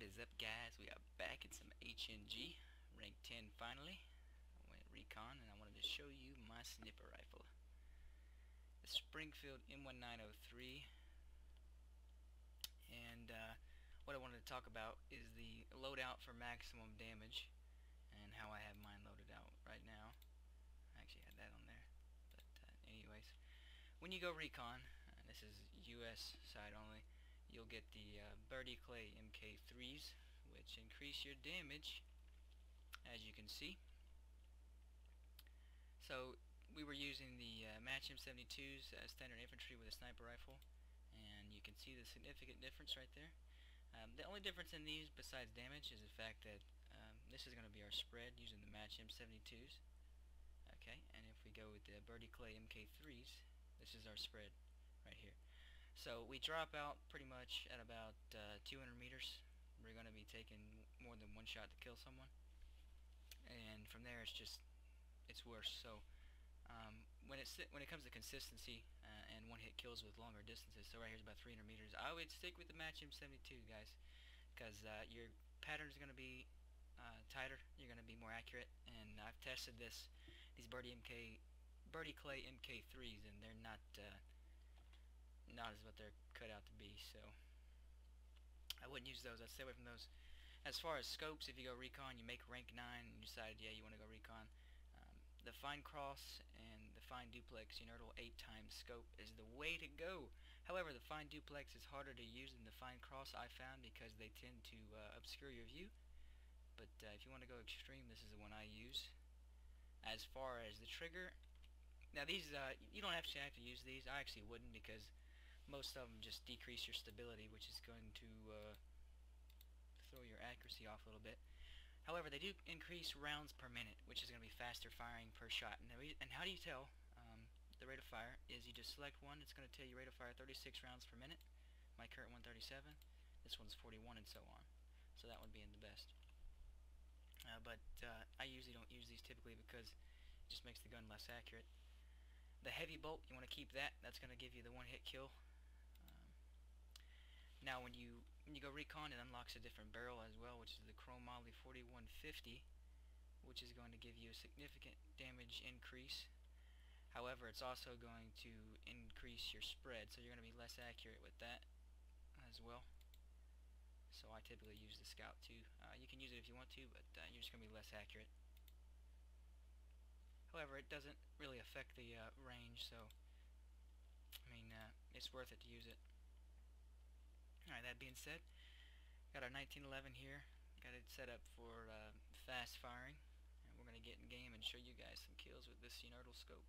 What is up guys? We are back in some HNG, rank 10 finally. I went recon and I wanted to show you my sniper rifle. The Springfield M1903 and uh, what I wanted to talk about is the loadout for maximum damage and how I have mine loaded out right now. I actually had that on there. But uh, anyways, when you go recon, uh, this is US side only, you'll get the uh, Birdie Clay MK3s, which increase your damage, as you can see. So we were using the uh, Match M72s as standard infantry with a sniper rifle, and you can see the significant difference right there. Um, the only difference in these, besides damage, is the fact that um, this is going to be our spread using the Match M72s. Okay, and if we go with the Birdie Clay MK3s, this is our spread right here. So we drop out pretty much at about uh, 200 meters. We're going to be taking more than one shot to kill someone. And from there it's just, it's worse. So um, when, it's, when it comes to consistency uh, and one hit kills with longer distances, so right here is about 300 meters, I would stick with the Match M72 guys. Because uh, your pattern is going to be uh, tighter, you're going to be more accurate. And I've tested this, these Birdie MK, Birdie Clay MK3s and they're not uh, not as what they're cut out to be, so I wouldn't use those. I'd stay away from those. As far as scopes, if you go recon, you make rank 9 and you decide, yeah, you want to go recon. Um, the fine cross and the fine duplex Unertl 8 times scope is the way to go. However, the fine duplex is harder to use than the fine cross I found because they tend to uh, obscure your view. But uh, if you want to go extreme, this is the one I use. As far as the trigger, now these, uh, you don't actually have to use these. I actually wouldn't because most of them just decrease your stability, which is going to uh, throw your accuracy off a little bit. However, they do increase rounds per minute, which is going to be faster firing per shot. And, and how do you tell um, the rate of fire? Is you just select one, it's going to tell you rate of fire 36 rounds per minute. My current 137. This one's 41 and so on. So that would be in the best. Uh, but uh, I usually don't use these typically because it just makes the gun less accurate. The heavy bolt, you want to keep that. That's going to give you the one-hit kill now when you when you go recon it unlocks a different barrel as well which is the Chrome Chromoly 4150 which is going to give you a significant damage increase. However it's also going to increase your spread so you're going to be less accurate with that as well. So I typically use the Scout too. Uh, you can use it if you want to but uh, you're just going to be less accurate. However it doesn't really affect the uh, range so I mean uh, it's worth it to use it Alright, that being said, got our 1911 here. Got it set up for uh, fast firing. And we're going to get in game and show you guys some kills with this Unertl scope.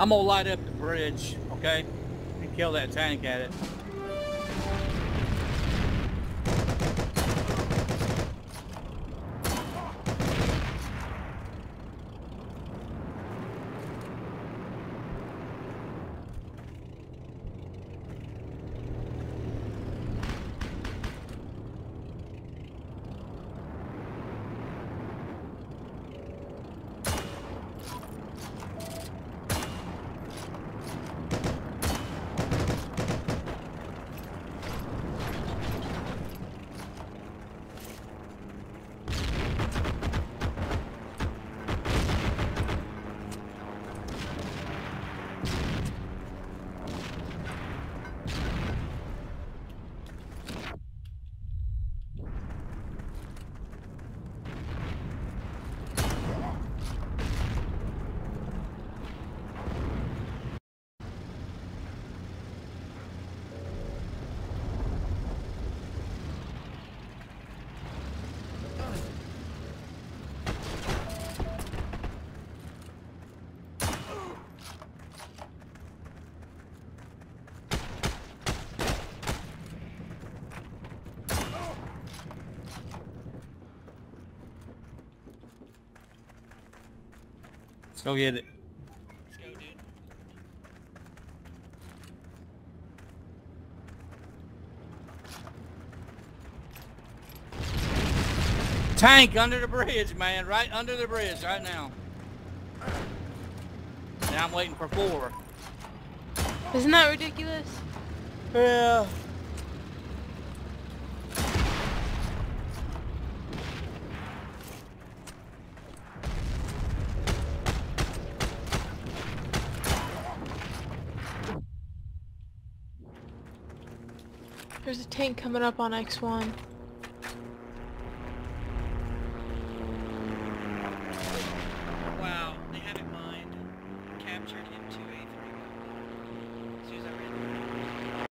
I'm gonna light up the bridge, okay? And kill that tank at it. Let's go get it. Let's go, dude. Tank under the bridge, man. Right under the bridge right now. Now I'm waiting for four. Isn't that ridiculous? Yeah. There's a tank coming up on X1.